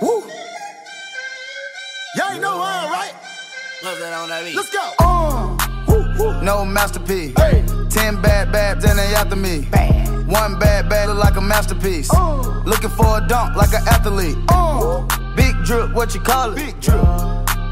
Woo. Y'all ain't know why, right? What's that on that beat? Let's go. Uh. Woo, woo. No masterpiece. Hey. Ten bad babs and they after me. Bad. One bad bad look like a masterpiece. Uh. Looking for a dunk like an athlete. Uh. Big drip, what you call it? Big drip.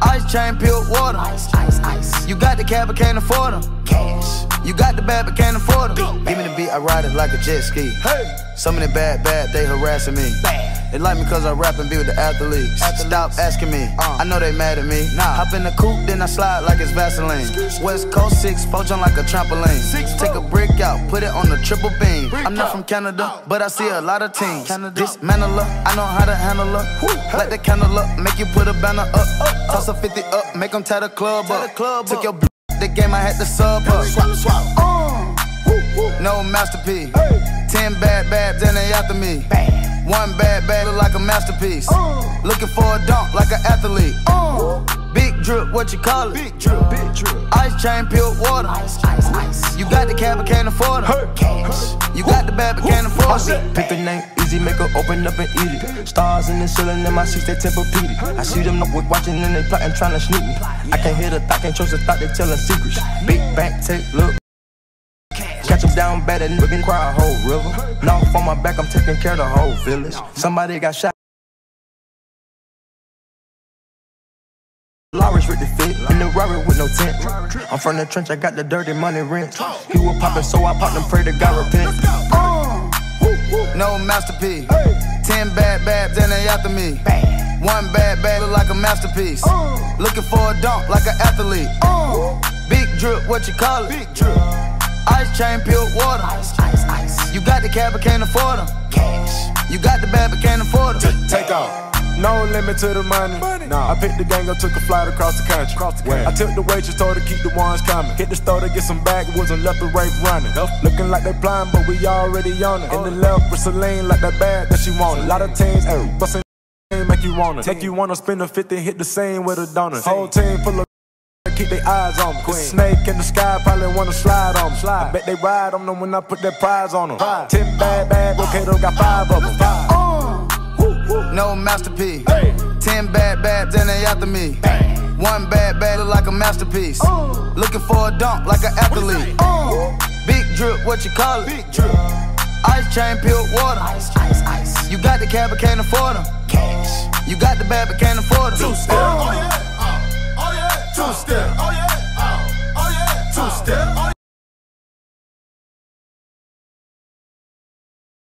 Ice chain, Fiji water. Ice, ice, ice. You got the cab, but can't afford them. Cash. You got the bad, but can't afford them. Give me the beat, I ride it like a jet ski. Hey. Some of the bad, bad, they harassing me. Bad. They like me cause I rap and be with the athletes. Athletes. Stop asking me, Uh. I know they mad at me. Nah. Hop in the coupe, then I slide like it's Vaseline. West Coast 6, four jump like a trampoline. Six, Take a brick out, put it on the triple beam. Brick I'm not from Canada, Out. but I see a lot of uh. teams. Canada. Dismantle her, I know how to handle her. Woo. Light the candle up, make you put a banner up. Uh, Toss a 50 up, make them tie the club Tie up. the club Took up. your b- the game, I had to sub up. Masterpiece. Hey. Ten bad babs and they after me. Bad. One bad bad look like a masterpiece. Uh. Looking for a dunk like an athlete. Uh. Big drip, what you call it? Big drip. Big drip. Ice chain, Fiji water. Ice, ice, ice. You got the cab, but can't afford Hey. it. Cash. You got the bad, but can't afford Woo. it. Pick the name, easy, make her open up and eat it. Stars in the ceiling, in my seats, they Tempur-Pedic. I see them up with watching and they plotting, trying to sneak me. I can't hear the thought, can't trust the thought, they telling secrets. Big bank, take, look. Catch them down bad and looking cry a whole river. Now on my back, I'm taking care of the whole village. Somebody got shot. Lawrence with the fit, in the Rari with no tent. I'm from the trench, I got the dirty money rent. He was popping, so I popped and pray to God repent. Uh. Woo, woo. No masterpiece. Hey. Ten bad babs and they after me. One bad bad look like a masterpiece. Looking for a dunk like an athlete. Big drip, what you call it? Big drip. Ice chain, Fiji water. Ice, ice, ice. You got the cab, but can't afford them. Cash. You got the bad, but can't afford them. Take off. No limit to the money. Money. Nah. I picked the gang up, took a flight across the country. Across the country. I took the waitress, told her keep the ones coming. Hit the store to get some backwoods and left the right running. Looking like they blind, but we already on it. In the left with Celine, like that bag that she wanted. A lot of teams, ayy, bustin' make you wanna. Make you wanna spend a 50, hit the same with a donut. Whole team full of keep their eyes on me. The snake in the sky probably wanna slide on me. I bet they ride on them when I put that prize on them. Ten bad, bad, okay, though got five of them. Uh. Woo. No masterpiece. Hey. Ten bad babs and they after me. Bad. One bad bad look like a masterpiece. Uh. Looking for a dunk like an athlete. Uh. Big drip, what you call it? Big drip. Ice chain, Fiji water. Ice, ice, ice. You got the cab, but can't afford them. Cash. You got the bad, but can't afford them. Two step.